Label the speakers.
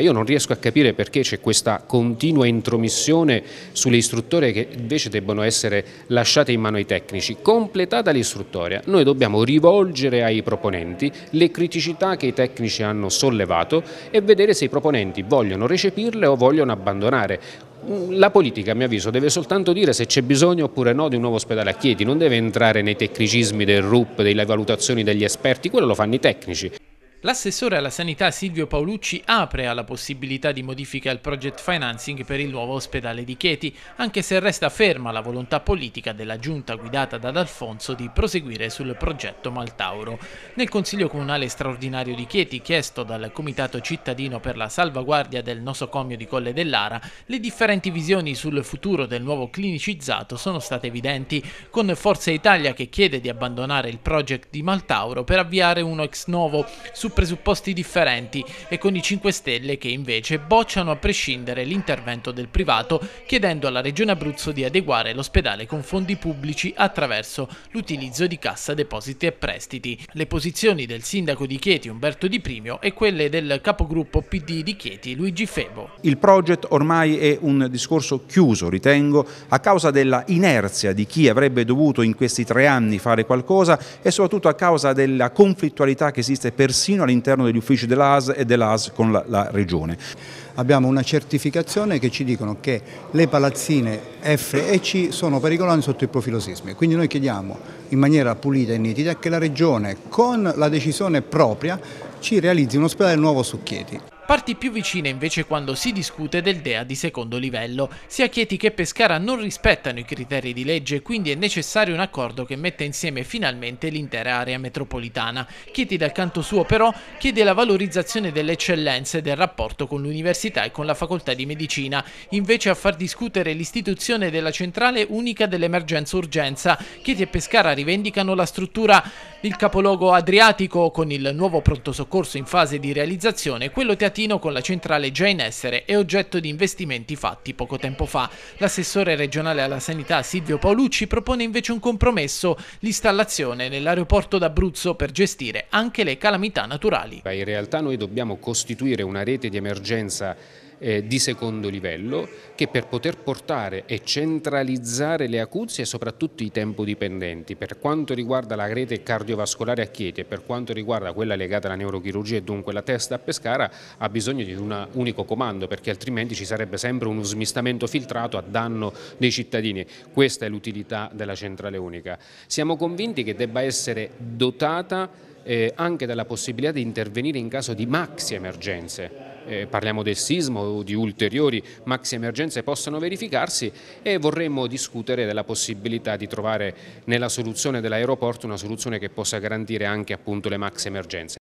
Speaker 1: Io non riesco a capire perché c'è questa continua intromissione sulle istruttorie che invece debbono essere lasciate in mano ai tecnici. Completata l'istruttoria, noi dobbiamo rivolgere ai proponenti le criticità che i tecnici hanno sollevato e vedere se i proponenti vogliono recepirle o vogliono abbandonare. La politica, a mio avviso, deve soltanto dire se c'è bisogno oppure no di un nuovo ospedale a Chieti, non deve entrare nei tecnicismi del RUP, delle valutazioni degli esperti, quello lo fanno i tecnici.
Speaker 2: L'assessore alla sanità Silvio Paolucci apre alla possibilità di modifiche al project financing per il nuovo ospedale di Chieti, anche se resta ferma la volontà politica della giunta guidata da D'Alfonso di proseguire sul progetto Maltauro. Nel Consiglio Comunale Straordinario di Chieti, chiesto dal Comitato Cittadino per la salvaguardia del nosocomio di Colle dell'Ara, le differenti visioni sul futuro del nuovo clinicizzato sono state evidenti, con Forza Italia che chiede di abbandonare il project di Maltauro per avviare uno ex novo su presupposti differenti e con i 5 Stelle che invece bocciano a prescindere l'intervento del privato chiedendo alla Regione Abruzzo di adeguare l'ospedale con fondi pubblici attraverso l'utilizzo di cassa depositi e prestiti. Le posizioni del sindaco di Chieti Umberto Di Primio e quelle del capogruppo PD di Chieti Luigi Febo.
Speaker 3: Il progetto ormai è un discorso chiuso, ritengo, a causa della inerzia di chi avrebbe dovuto in questi tre anni fare qualcosa e soprattutto a causa della conflittualità che esiste persino all'interno degli uffici dell'AS e dell'AS con la, la Regione.
Speaker 4: Abbiamo una certificazione che ci dicono che le palazzine F e C sono pericolose sotto il profilo sismico, quindi noi chiediamo in maniera pulita e nitida che la Regione con la decisione propria ci realizzi un ospedale nuovo su Chieti.
Speaker 2: Parti più vicine invece quando si discute del DEA di secondo livello. Sia Chieti che Pescara non rispettano i criteri di legge, quindi è necessario un accordo che metta insieme finalmente l'intera area metropolitana. Chieti dal canto suo però chiede la valorizzazione delle eccellenze del rapporto con l'università e con la facoltà di medicina, invece a far discutere l'istituzione della centrale unica dell'emergenza urgenza. Chieti e Pescara rivendicano la struttura il capoluogo adriatico con il nuovo pronto soccorso in fase di realizzazione, quello teatrale Latino con la centrale già in essere è oggetto di investimenti fatti poco tempo fa. L'assessore regionale alla sanità Silvio Paolucci propone invece un compromesso, l'installazione nell'aeroporto d'Abruzzo per gestire anche le calamità naturali.
Speaker 1: In realtà noi dobbiamo costituire una rete di emergenza eh, di secondo livello che per poter portare e centralizzare le acuzie e soprattutto i tempodipendenti per quanto riguarda la rete cardiovascolare a Chieti e per quanto riguarda quella legata alla neurochirurgia e dunque la testa a Pescara ha bisogno di un unico comando perché altrimenti ci sarebbe sempre uno smistamento filtrato a danno dei cittadini. Questa è l'utilità della centrale unica. Siamo convinti che debba essere dotata eh, anche della possibilità di intervenire in caso di maxi emergenze eh, parliamo del sismo o di ulteriori maxi emergenze possano verificarsi e vorremmo discutere della possibilità di trovare nella soluzione dell'aeroporto una soluzione che possa garantire anche appunto le maxi emergenze.